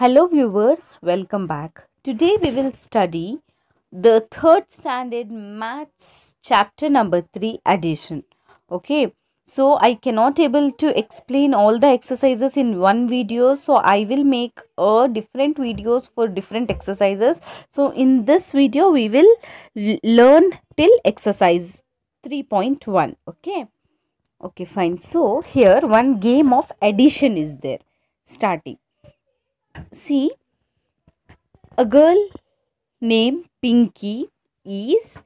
Hello, viewers, welcome back. Today we will study the third standard maths chapter number 3 addition. Okay, so I cannot able to explain all the exercises in one video, so I will make a different videos for different exercises. So in this video, we will learn till exercise 3.1. Okay, okay, fine. So here one game of addition is there starting see a girl named pinky is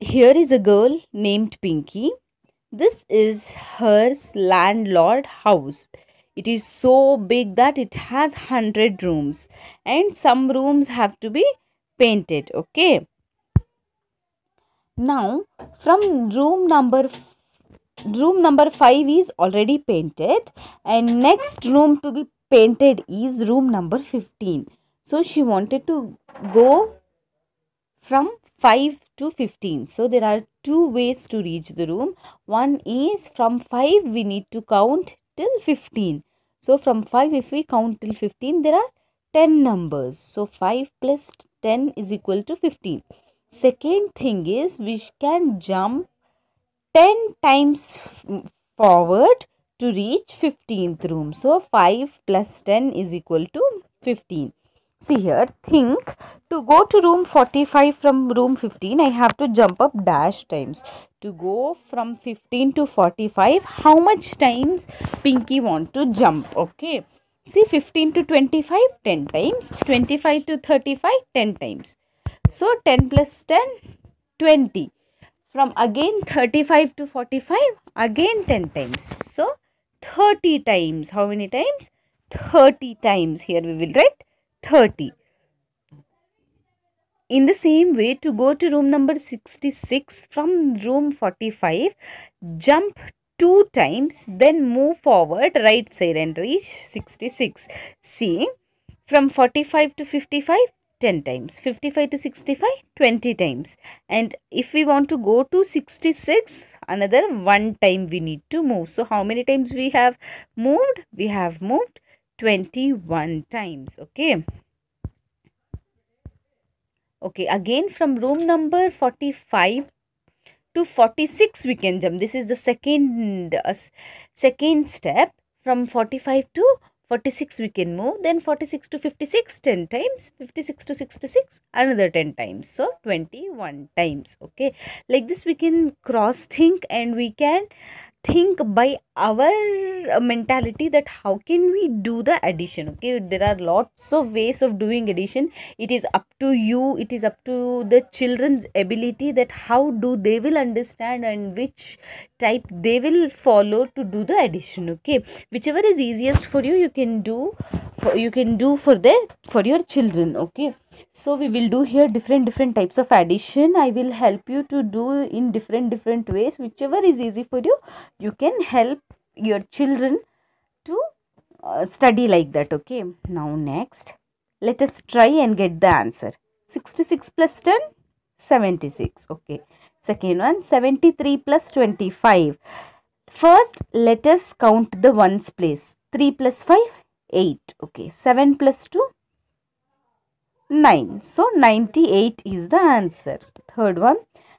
here is a girl named pinky. This is her landlord house. It is so big that it has 100 rooms and some rooms have to be painted okay? Now from room number room number 5 is already painted and next room to be painted is room number 15 so she wanted to go from 5 to 15 so there are two ways to reach the room. One is from 5 we need to count till 15 so from 5 if we count till 15 there are 10 numbers. So 5 plus 10 is equal to 15 second thing is we can jump 10 times forward to reach 15th room. So 5 plus 10 is equal to 15. See here, think to go to room 45 from room 15, I have to jump up dash times. To go from 15 to 45, how much times Pinky want to jump? Okay. See 15 to 25, 10 times. 25 to 35, 10 times. So 10 plus 10, 20 from again 35 to 45 again 10 times. So 30 times. How many times? 30 times. Here we will write 30 in the same way to go to room number 66 from room 45 jump two times then move forward. Right side and reach 66 see from 45 to 55 10 times 55 to 65 20 times. And if we want to go to 66 another one time we need to move. So how many times we have moved? We have moved 21 times okay? Okay again from room number 45 to 46 we can jump. This is the second uh, second step from 45 to 46 we can move then 46 to 56 10 times 56 to 66 another 10 times. So 21 times okay? Like this we can cross think and we can think by our mentality that how can we do the addition okay? There are lots of ways of doing addition. It is up to you it is up to the children's ability that how do they will understand and which type they will follow to do the addition okay? Whichever is easiest for you you can do for you can do for their for your children okay so we will do here different different types of addition. I will help you to do in different different ways. Whichever is easy for you you can help your children to uh, study like that okay? Now next let us try and get the answer. 66 plus 10 76 okay? Second one 73 plus 25 first let us count the ones place. 3 plus 5 8 okay? 7 plus 2 9 so 98 is the answer. Third one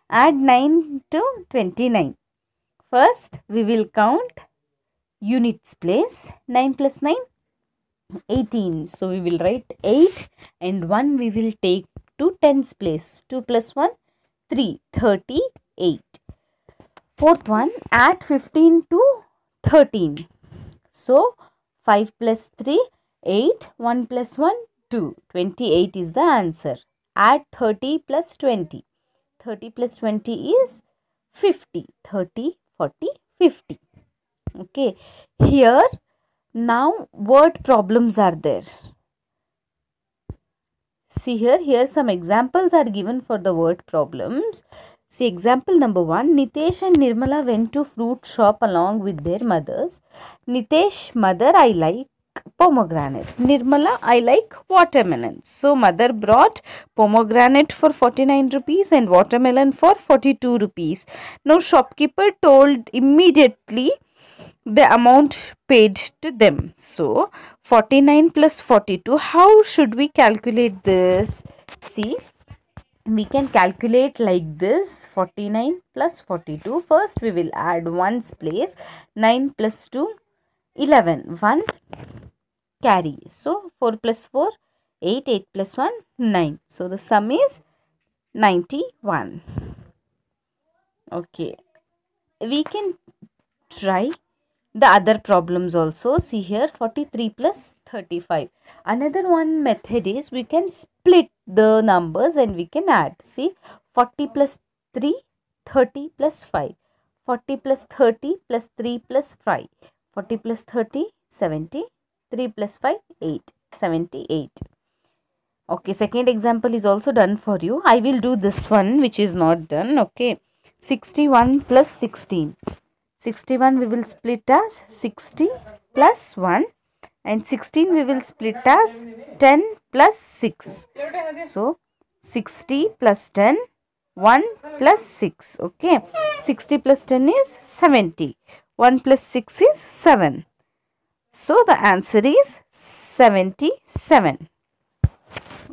add 9 to 29 first we will count units place. 9 plus 9 18 so we will write 8 and 1 we will take to tens place. 2 plus 1 3 38 fourth one add 15 to 13 so 5 plus 3 8 1 plus 1 2 28 is the answer. Add 30 plus 20 30 plus 20 is 50 30 40 50 okay. Here now word problems are there. See here here some examples are given for the word problems. See example number 1 nitesh and nirmala went to fruit shop along with their mothers. Nitesh mother i like pomegranate nirmala i like watermelon so mother brought pomegranate for 49 rupees and watermelon for 42 rupees now shopkeeper told immediately the amount paid to them. So 49 plus 42. How should we calculate this? See, we can calculate like this 49 plus 42. First we will add 1's place 9 plus 2 11 1 carry. So 4 plus 4 8 8 plus 1 9. So the sum is 91. Okay. We can try the other problems also see here 43 plus 35 another one method is we can split the numbers and we can add see 40 plus 3 30 plus 5 40 plus 30 plus 3 plus 5 40 plus 30 70 3 plus 5 8 78 okay second example is also done for you. I will do this one which is not done okay? 61 plus 16 61 we will split as 60 plus 1 and 16 we will split as 10 plus 6. So 60 plus 10 1 plus 6 okay? 60 plus 10 is 70 1 plus 6 is 7 so the answer is 77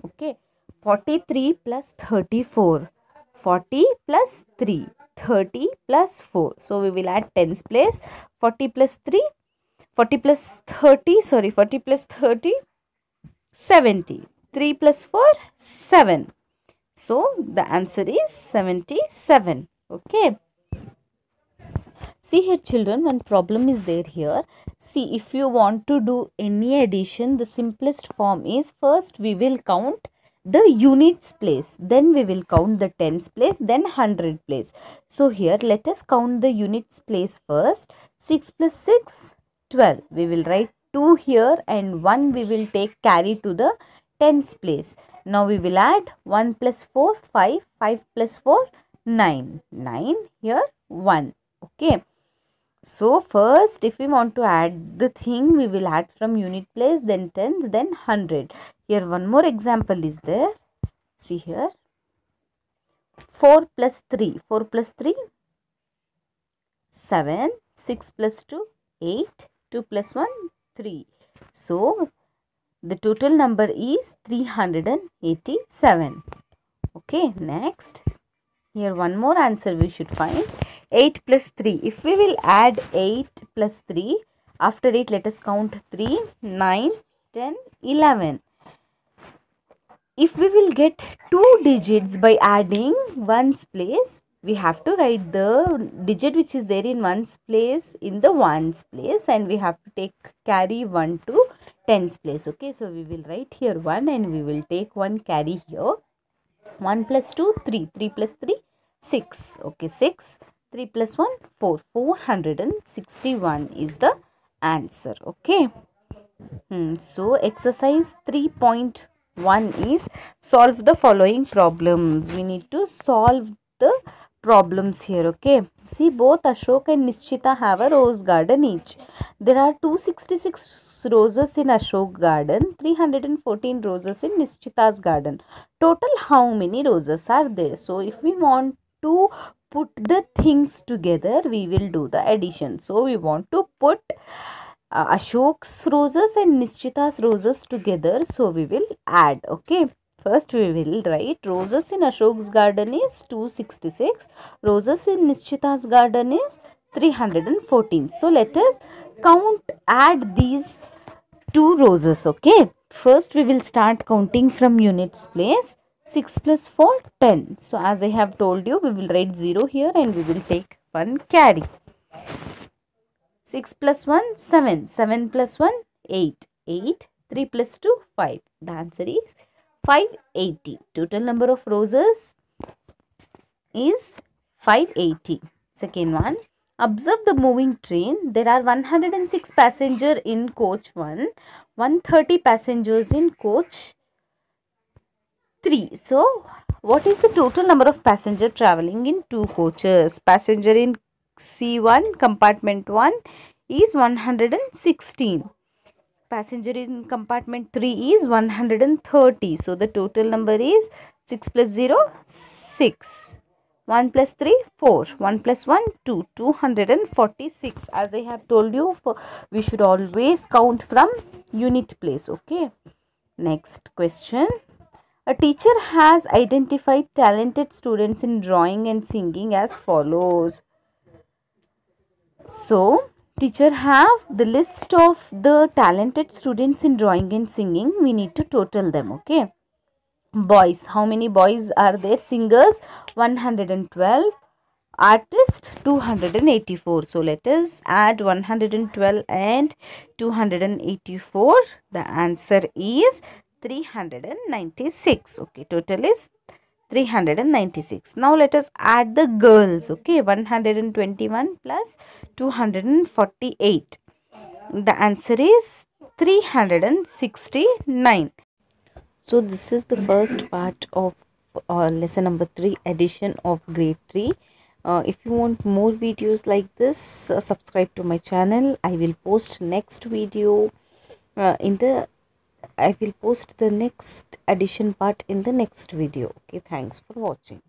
okay 43 plus 34 40 plus 3 30 plus 4. So, we will add tens place 40 plus 3, 40 plus 30, sorry 40 plus 30, 70. 3 plus 4, 7. So, the answer is 77. Okay. See here children, one problem is there here. See if you want to do any addition, the simplest form is first we will count the units place then we will count the tens place then hundred place. So here let us count the units place first. 6 plus 6 12 we will write 2 here and 1 we will take carry to the tens place. Now we will add 1 plus 4 5 5 plus 4 9 9 here 1 okay so first if we want to add the thing we will add from unit place then tens then 100. Here one more example is there. See here. 4 plus 3 4 plus 3 7 6 plus 2 8 2 plus 1 3. So the total number is 387. Okay next. Here one more answer we should find 8 plus 3. If we will add 8 plus 3, after 8 let us count 3, 9, 10, 11. If we will get 2 digits by adding 1's place, we have to write the digit which is there in 1's place in the 1's place and we have to take carry 1 to 10's place. Okay, so we will write here 1 and we will take 1 carry here. 1 plus 2, 3. 3 plus 3, 6. Okay, 6. 3 plus 1 4 461 is the answer okay? Hmm. so exercise 3.1 is solve the following problems. We need to solve the problems here okay? See both ashok and nischita have a rose garden each. There are 266 roses in ashok garden 314 roses in nischita's garden. Total how many roses are there? So if we want to put the things together we will do the addition. So we want to put uh, ashok's roses and nischita's roses together. So we will add okay? First we will write roses in ashok's garden is 266 roses in nischita's garden is 314 so let us count add these two roses okay? First we will start counting from units place 6 plus 4, 10. So, as I have told you, we will write 0 here and we will take 1 carry. 6 plus 1, 7. 7 plus 1, 8. 8. 3 plus 2, 5. The answer is 580. Total number of roses is 580. Second one. Observe the moving train. There are 106 passengers in coach 1, 130 passengers in coach 3. So, what is the total number of passenger traveling in two coaches? Passenger in C1 compartment 1 is 116. Passenger in compartment 3 is 130. So, the total number is 6 plus 0, 6. 1 plus 3 4 1 plus 1 2 246 as i have told you for we should always count from unit place okay next question a teacher has identified talented students in drawing and singing as follows. So teacher have the list of the talented students in drawing and singing. We need to total them okay? Boys how many boys are there? Singers 112 artist 284 so let us add 112 and 284 the answer is 396 okay total is 396 now let us add the girls okay? 121 plus 248 the answer is 369 so this is the first part of uh, lesson number 3 addition of grade 3 uh, if you want more videos like this uh, subscribe to my channel. I will post next video uh, in the i will post the next addition part in the next video. Okay thanks for watching